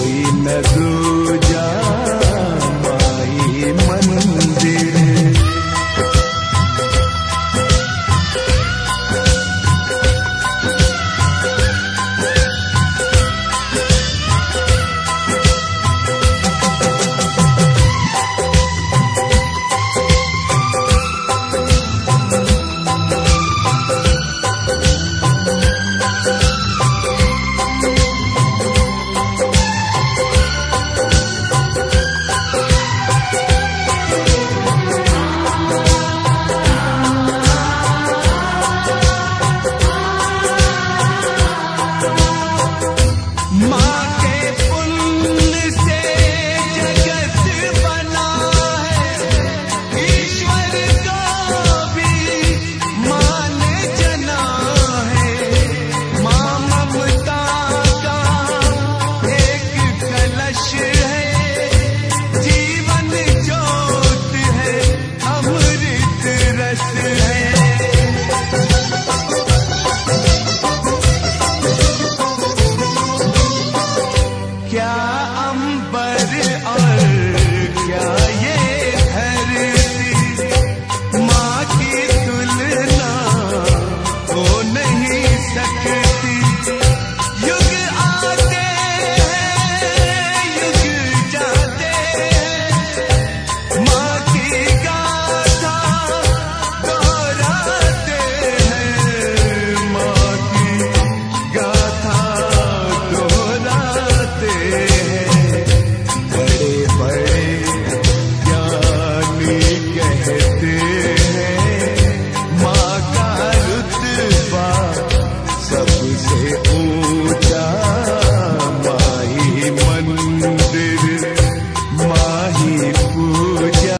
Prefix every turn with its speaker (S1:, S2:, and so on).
S1: कोई न दूजा